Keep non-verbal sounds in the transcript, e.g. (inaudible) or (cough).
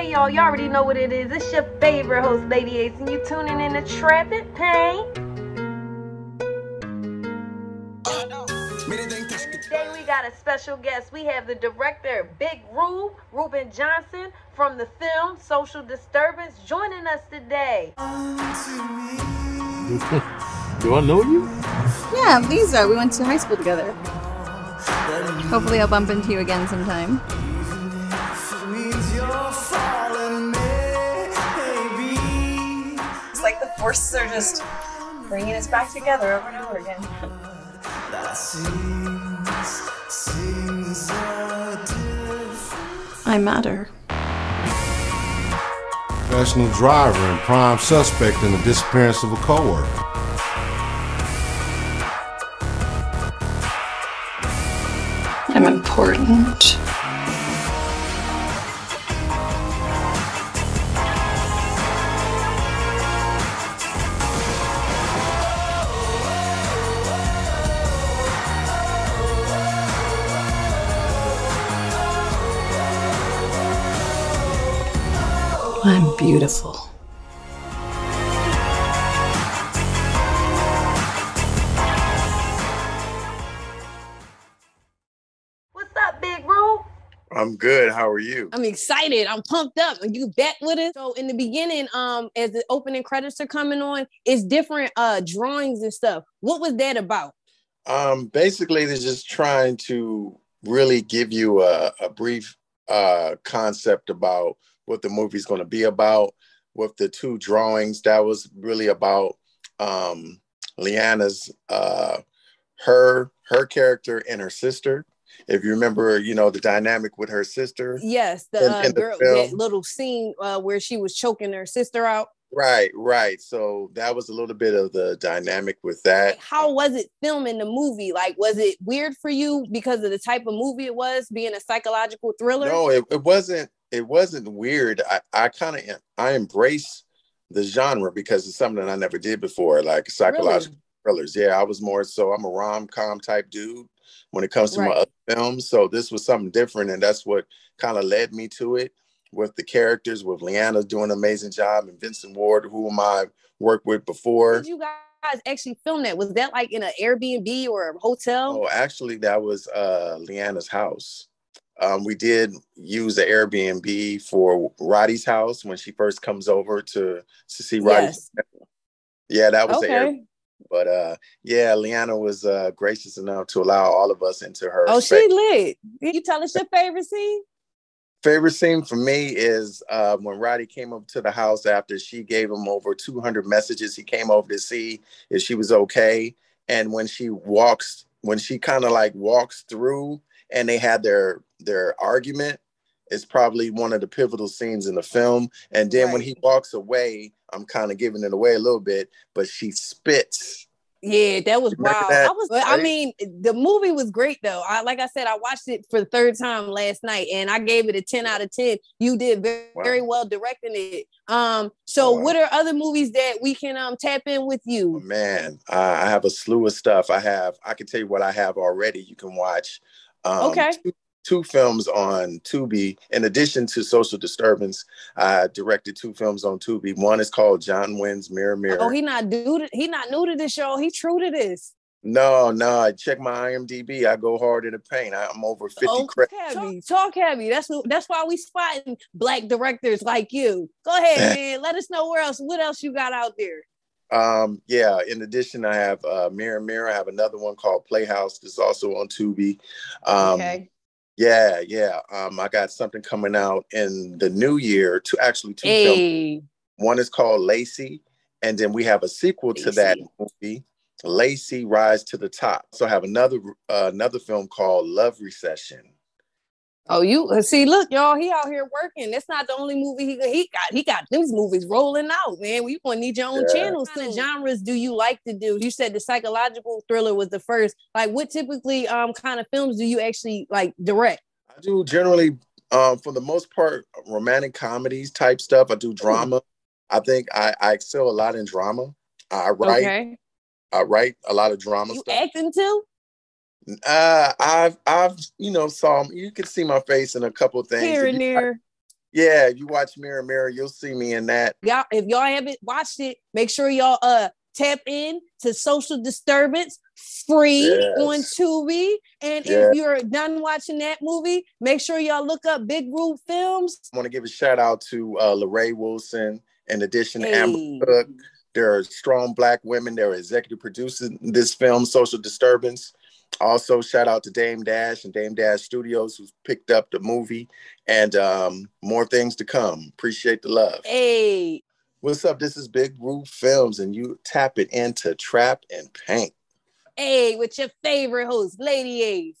Hey y'all, y'all already know what it is. It's your favorite host, Lady Ace, and you tuning in to Trapping Pain. Today we got a special guest. We have the director, Big Reub, Reuben Johnson, from the film Social Disturbance, joining us today. (laughs) Do I know you? Yeah, Lisa. We went to high school together. Hopefully, I'll bump into you again sometime. Forces are just bringing us back together over and over again. I matter. Professional driver and prime suspect in the disappearance of a coworker. I'm important. I'm beautiful. What's up, Big Reub? I'm good. How are you? I'm excited. I'm pumped up. Are you back with us? So in the beginning, um, as the opening credits are coming on, it's different uh drawings and stuff. What was that about? Um, basically, they're just trying to really give you a, a brief uh, concept about what the movie's going to be about. With the two drawings, that was really about um, Leanna's uh, her her character and her sister. If you remember, you know the dynamic with her sister. Yes, the, In- uh, in the girl, that little scene uh, where she was choking her sister out. Right, right. So that was a little bit of the dynamic with that. How was it filming the movie? Like, was it weird for you because of the type of movie it was, being a psychological thriller? No, it, it wasn't. It wasn't weird. I, I kind of I embrace the genre because it's something that I never did before, like psychological thrillers. Yeah, I was more so. I'm a rom com type dude when it comes to my other films. So this was something different, and that's what kind of led me to it. With the characters, with Leanna doing an amazing job, and Vincent Ward, whom I worked with before. Did you guys actually film that? Was that like in an Airbnb or a hotel? Oh, actually, that was uh, Leanna's house. Um, we did use the Airbnb for Roddy's house when she first comes over to to see Roddy. yes. Yeah, that was the Airbnb. Okay. But uh, yeah, Leanna was uh, gracious enough to allow all of us into her. Oh, space. she lit. You tell us your favorite scene? Favorite scene for me is uh, when Roddy came up to the house after she gave him over 200 messages. He came over to see if she was okay. And when she walks, when she kind of like walks through and they had their their argument, it's probably one of the pivotal scenes in the film. And then when he walks away, I'm kind of giving it away a little bit, but she spits. Yeah, that was wild. that? I was. I mean, the movie was great though. I like I said, I watched it for the third time last night, and I gave it a ten out of ten. You did very, Wow. very well directing it. Um, so Wow. what are other movies that we can um tap in with Oh, you? man, I I have a slew of stuff. I have. I can tell you what I have already. You can watch. Um, Okay. Two, two films on Tubi. In addition to Social Disturbance, I directed two films on Tubi. One is called John Wynn's Mirror Mirror. Oh, he not new to he not new to this show. He true to this. no, no. I check my IMDb. I go hard in the paint. I- I'm over 50 Oh, credits. heavy, talk heavy. That's that's why we spotting black directors like you. Go ahead, (laughs) man. Let us know where else. What else you got out there? Um, yeah. In addition, I have uh, Mirror Mirror. I have another one called Playhouse. That's also on Tubi. Um, okay. Yeah, yeah. Um, I got something coming out in the new year. To actually two films. One is called Lacey, and then we have a sequel to that Lacey. movie, Lacey Rise to the Top. So I have another uh, another film called Love Recession. Oh, you uh, see, look, y'all, he out here working. That's not the only movie he he got. He got these movies rolling out, man. We gonna need your own Yeah. channels. What kind of genres do you like to do? You said the psychological thriller was the first. Like, what typically um kind of films do you actually like direct? I do generally, um, for the most part, romantic comedies type stuff. I do drama. I think I, I excel a lot in drama. I write. Okay, I write a lot of drama you stuff. acting too? Uh, I've I've you know saw you can see my face in a couple things. Here and there. Yeah, if you watch Mirror Mirror, you'll see me in that. Y'all, if y'all haven't watched it, make sure y'all uh tap in to Social Disturbance free Yes. on Tubi. And Yeah. if you're done watching that movie, make sure y'all look up Big Reub Films. I want to give a shout out to uh, Lorraine Wilson, in addition to Hey. Amber Cook. There are strong black women. They're executive producing this film, Social Disturbance. Also, shout out to Dame Dash and Dame Dash Studios, who's picked up the movie, and um, more things to come. Appreciate the love. Hey, What's up? This is Big Reub Films, and you tap it into Trap and Paint. hey, with your favorite host, Lady Ace.